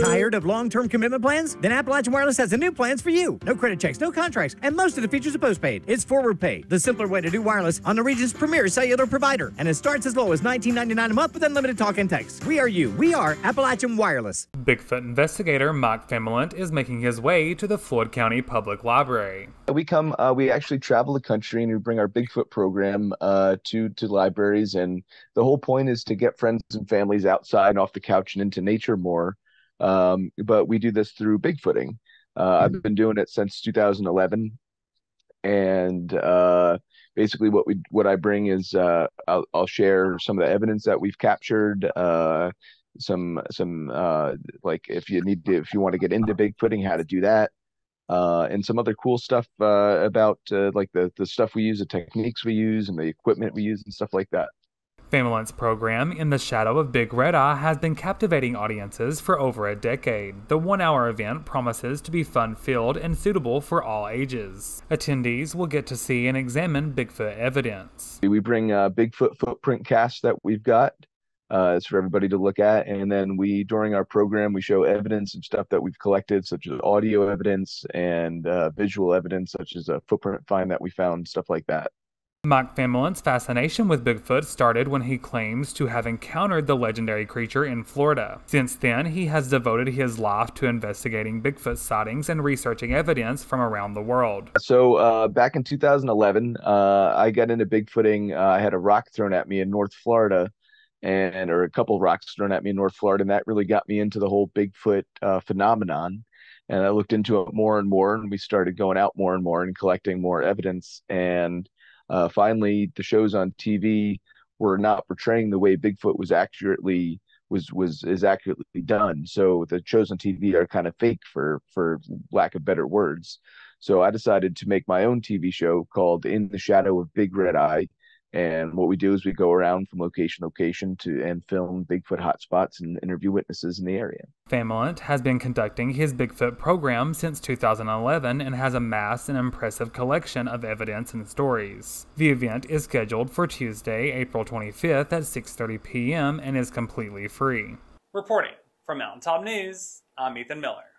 Tired of long-term commitment plans? Then Appalachian Wireless has the new plans for you. No credit checks, no contracts, and most of the features are postpaid. It's forward pay, the simpler way to do wireless on the region's premier cellular provider. And it starts as low as $19.99 a month with unlimited talk and text. We are you. We are Appalachian Wireless. Bigfoot investigator Mark Famelent is making his way to the Floyd County Public Library. We come, uh, we actually travel the country and we bring our Bigfoot program uh, to to libraries, and the whole point is to get friends and families outside and off the couch and into nature more. Um, but we do this through Bigfooting. Uh, mm-hmm. I've been doing it since 2011, and uh, basically what we what I bring is uh, I'll, I'll, share some of the evidence that we've captured. Uh, some some uh, like if you need to if you want to get into Bigfooting, how to do that. Uh, and some other cool stuff uh, about like the the stuff we use, the techniques we use, and the equipment we use, and stuff like that. Famelent's program, In the Shadow of Big Red Eye, has been captivating audiences for over a decade. The one hour event promises to be fun filled and suitable for all ages. Attendees will get to see and examine Bigfoot evidence. We bring a Bigfoot footprint cast that we've got. Uh, it's for everybody to look at. And then we, during our program, we show evidence and stuff that we've collected, such as audio evidence and uh, visual evidence, such as a footprint find that we found, stuff like that. Mark Famelent's fascination with Bigfoot started when he claims to have encountered the legendary creature in Florida. Since then, he has devoted his life to investigating Bigfoot sightings and researching evidence from around the world. So, uh, back in 2011, uh, I got into Bigfooting. Uh, I had a rock thrown at me in North Florida, and or a couple rocks thrown at me in North Florida, and that really got me into the whole Bigfoot uh, phenomenon and I looked into it more and more, and we started going out more and more and collecting more evidence. And uh, finally the shows on TV were not portraying the way Bigfoot was accurately was was is accurately done. So the shows on TV are kind of fake for for lack of better words. So I decided to make my own TV show called In the Shadow of Big Red Eye, and what we do is we go around from location to location to and film Bigfoot hotspots and interview witnesses in the area. Famelent has been conducting his Bigfoot program since 2011 and has amassed an impressive collection of evidence and stories. The event is scheduled for Tuesday, April 25th at 6:30 p.m. and is completely free. Reporting from Mountaintop News, I'm Ethan Miller.